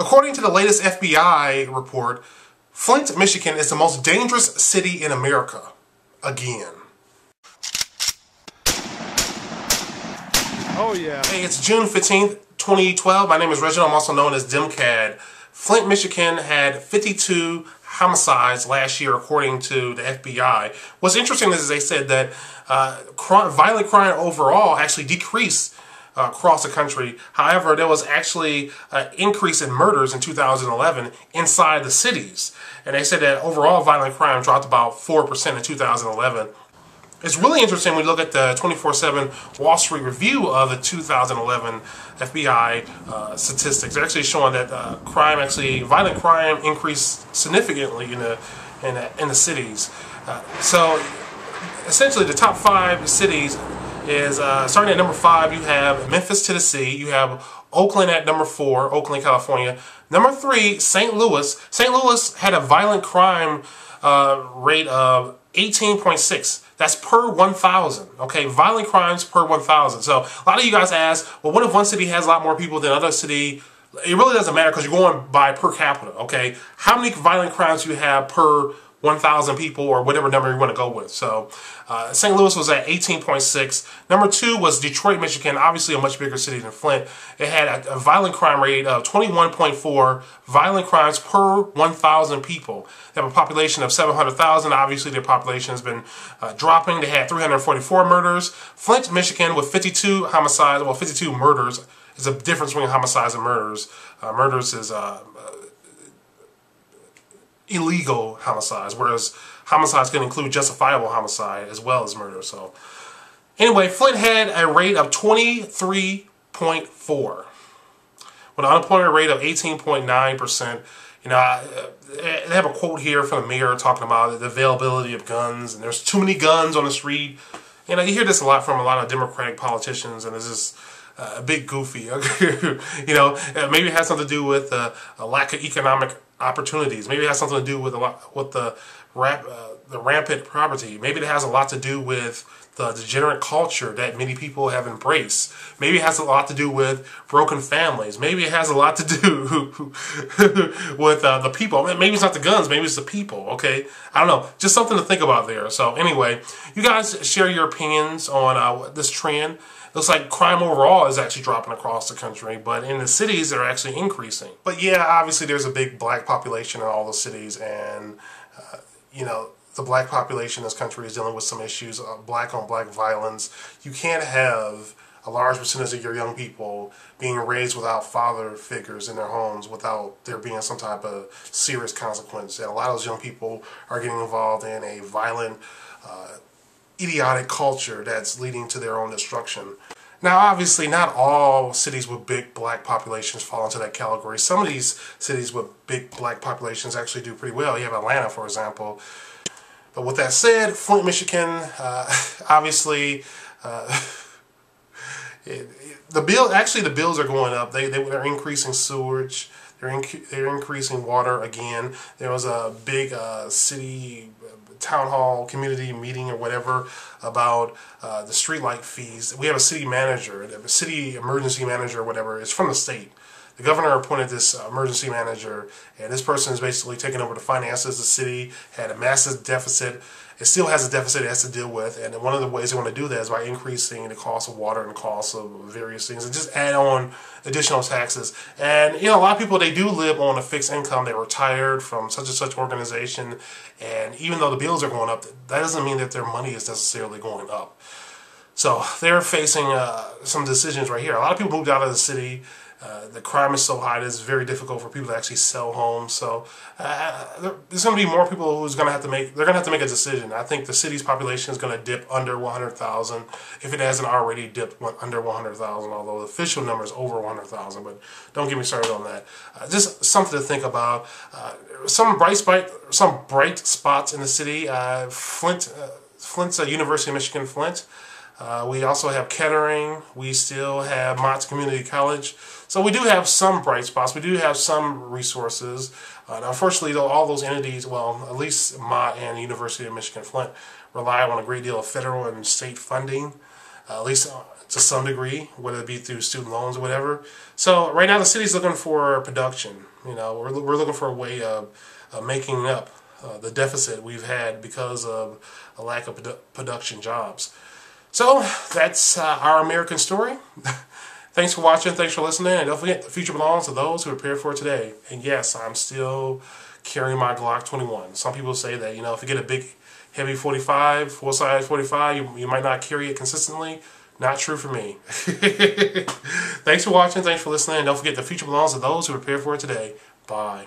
According to the latest FBI report, Flint, Michigan is the most dangerous city in America. Again. Oh, yeah. Hey, it's June 15th, 2012. My name is Reginald. I'm also known as Demcad. Flint, Michigan had 52 homicides last year, according to the FBI. What's interesting is they said that uh, crime, violent crime overall actually decreased uh, across the country. However, there was actually an increase in murders in 2011 inside the cities. And they said that overall violent crime dropped about 4% in 2011. It's really interesting when you look at the 24-7 Wall Street review of the 2011 FBI uh, statistics. They're actually showing that uh, crime, actually, violent crime increased significantly in the, in the, in the cities. Uh, so essentially the top five cities is uh, starting at number five, you have Memphis, Tennessee. You have Oakland at number four, Oakland, California. Number three, St. Louis. St. Louis had a violent crime uh, rate of 18.6. That's per 1,000. Okay, violent crimes per 1,000. So a lot of you guys ask, well, what if one city has a lot more people than another city? It really doesn't matter because you're going by per capita. Okay, how many violent crimes you have per 1,000 people or whatever number you want to go with. So uh, St. Louis was at 18.6. Number two was Detroit, Michigan, obviously a much bigger city than Flint. It had a, a violent crime rate of 21.4 violent crimes per 1,000 people. They have a population of 700,000. Obviously, their population has been uh, dropping. They had 344 murders. Flint, Michigan, with 52 homicides, well, 52 murders. Is a difference between homicides and murders. Uh, murders is uh, illegal homicides, whereas homicides can include justifiable homicide as well as murder. So, anyway, Flint had a rate of 23.4 with an unemployment rate of 18.9%. You know, I, they have a quote here from the mayor talking about the availability of guns, and there's too many guns on the street. You know, you hear this a lot from a lot of Democratic politicians, and it's just uh, a bit goofy. you know, maybe it has something to do with uh, a lack of economic opportunities. Maybe it has something to do with a lot with the rap, uh, the rampant poverty. Maybe it has a lot to do with the degenerate culture that many people have embraced. Maybe it has a lot to do with broken families. Maybe it has a lot to do with uh, the people. Maybe it's not the guns. Maybe it's the people. Okay, I don't know. Just something to think about there. So anyway, you guys share your opinions on uh, this trend It looks like crime overall is actually dropping across the country, but in the cities they're actually increasing. But yeah, obviously there's a big black population in all the cities, and uh, you know the black population in this country is dealing with some issues, uh, black on black violence. You can't have a large percentage of your young people being raised without father figures in their homes without there being some type of serious consequence. And a lot of those young people are getting involved in a violent uh, idiotic culture that's leading to their own destruction. Now, obviously, not all cities with big black populations fall into that category. Some of these cities with big black populations actually do pretty well. You have Atlanta, for example. But with that said, Flint, Michigan, uh, obviously, uh, it, it, the bill actually the bills are going up. They, they they're increasing sewage. They're, inc they're increasing water again. There was a big uh, city town hall community meeting or whatever about uh, the streetlight fees. We have a city manager, a city emergency manager or whatever. It's from the state. The governor appointed this emergency manager, and this person is basically taking over the finances. The city had a massive deficit it still has a deficit it has to deal with. And one of the ways they want to do that is by increasing the cost of water and the cost of various things and just add on additional taxes. And, you know, a lot of people, they do live on a fixed income. They're retired from such and such organization. And even though the bills are going up, that doesn't mean that their money is necessarily going up. So they're facing uh, some decisions right here. A lot of people moved out of the city uh, the crime is so high that it's very difficult for people to actually sell homes. So uh, there's going to be more people who's going to have to make. They're going to have to make a decision. I think the city's population is going to dip under 100,000 if it hasn't already dipped under 100,000. Although the official number is over 100,000. But don't get me started on that. Uh, just something to think about. Uh, some bright spot, some bright spots in the city. Uh, Flint, Flint's University of Michigan, Flint. Uh, we also have Kettering. We still have Mott Community College. So we do have some bright spots. We do have some resources. Uh, unfortunately, though, all those entities, well, at least Mott and the University of Michigan Flint, rely on a great deal of federal and state funding. Uh, at least to some degree, whether it be through student loans or whatever. So right now the city's looking for production. You know, we're, we're looking for a way of, of making up uh, the deficit we've had because of a lack of produ production jobs. So that's uh, our American story. Thanks for watching. Thanks for listening. And don't forget, the future belongs to those who prepare for today. And yes, I'm still carrying my Glock 21. Some people say that, you know, if you get a big, heavy 45, full size 45, you, you might not carry it consistently. Not true for me. Thanks for watching. Thanks for listening. And don't forget, the future belongs to those who prepare for it today. Bye.